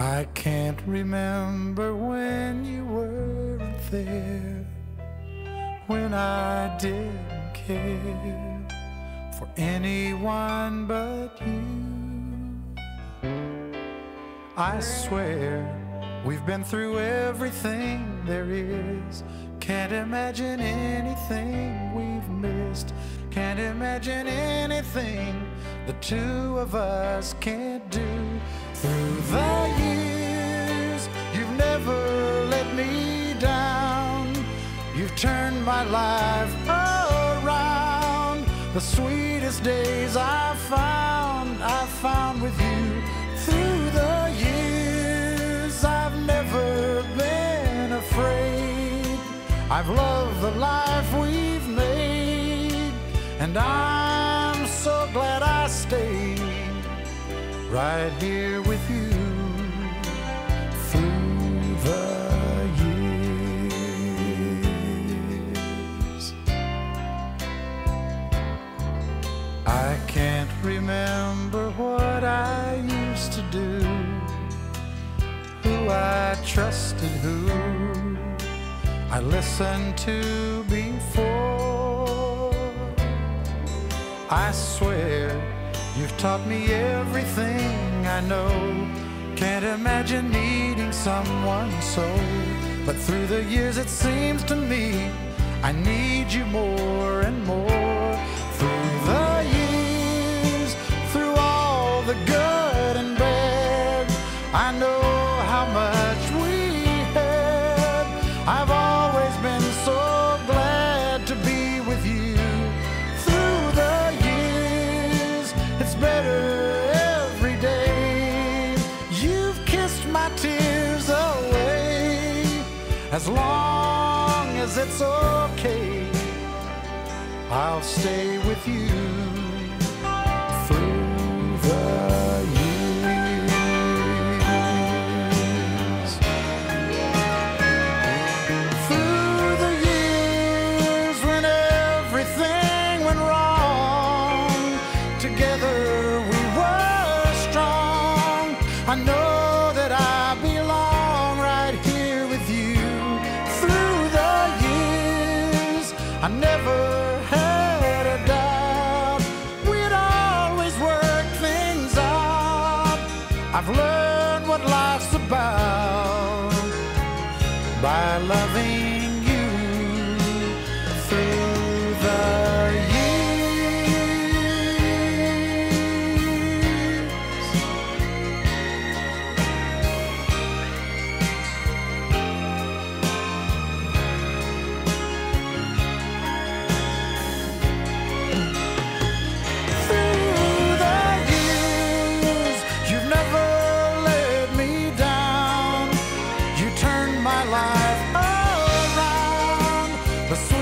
I can't remember when you weren't there, when I didn't care for anyone but you. I swear we've been through everything there is. Can't imagine anything we've missed. Can't imagine anything the two of us can't do through the years. You've never let me down. You've turned my life around. The sweetest days I've found, I've found with I've loved the life we've made, and I'm so glad I stayed right here with you through the years. I can't remember what I used to do, who I trusted, who I listened to before. I swear you've taught me everything I know. Can't imagine needing someone so. But through the years, it seems to me I need you more and more. Through the years, through all the good As long as it's okay, I'll stay with you I've learned what life's about by loving The